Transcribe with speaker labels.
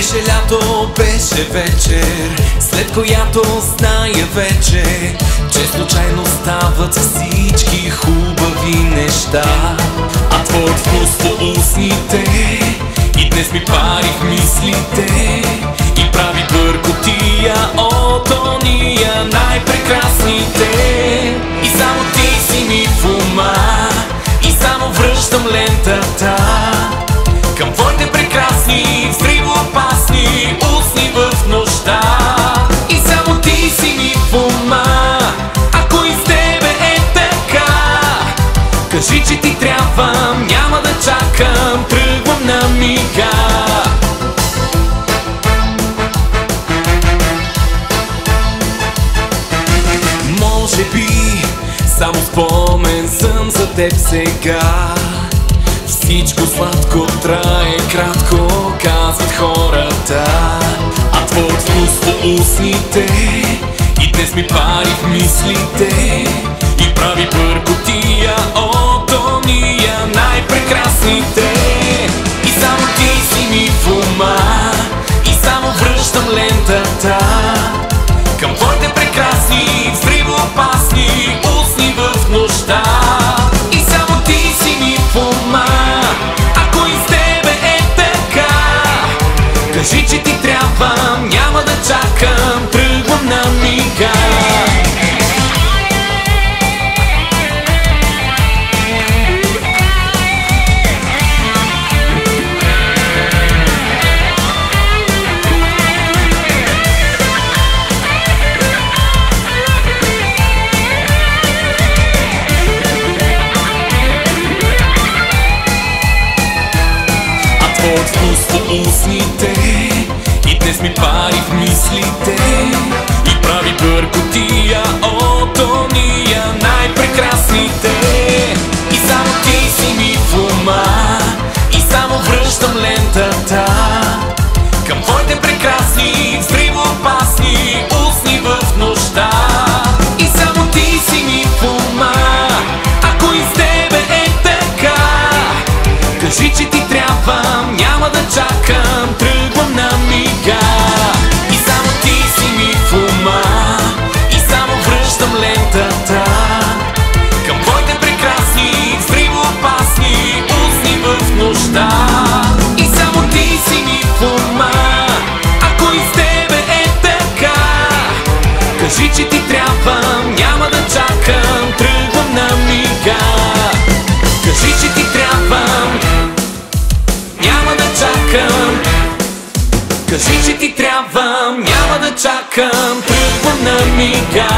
Speaker 1: Беше лято, беше вечер След която зная вече Че случайно стават всички хубави неща. А твоят вкус по устните И днес ми пари в мислите Кажи, че ти трябва, няма да чакам, тръгвам на мига. Може би, само спомен съм за теб сега. Всичко сладко трае кратко, казват хората. А твоят вкус по устните И днес ми пари в мислите И прави бъркотия от ония най-прекрасните И само ти си ми в ума. И само връщам лентата. Към твоите прекрасни, взривоопасни устни в нощта по устните И днес ми пари в мислите чакам. Кажи, че ти трябва, няма да чакам. Тръгвам на мига